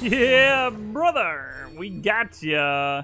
Yeah, brother, we got ya.